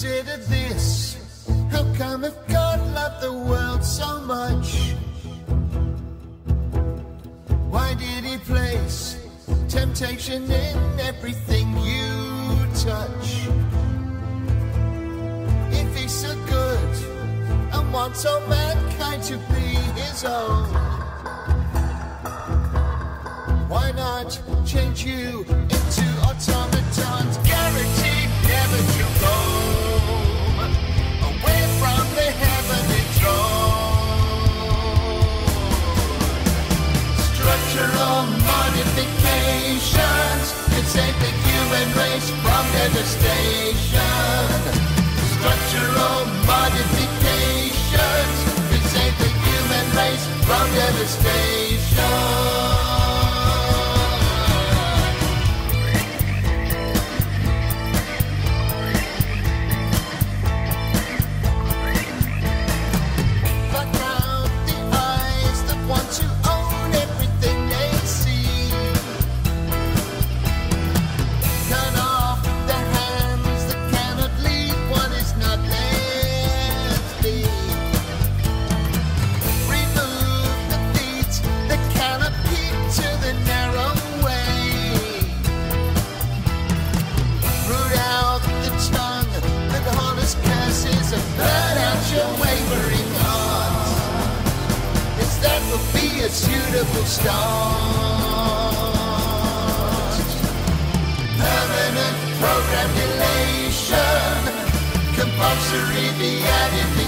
Consider this. How come if God loved the world so much? Why did he place temptation in everything you touch? If he's so good and wants all mankind to be his own, why not change you into race from devastation. Structural modifications could save the human race from devastation. Suitable start. Permanent program compulsory beatification.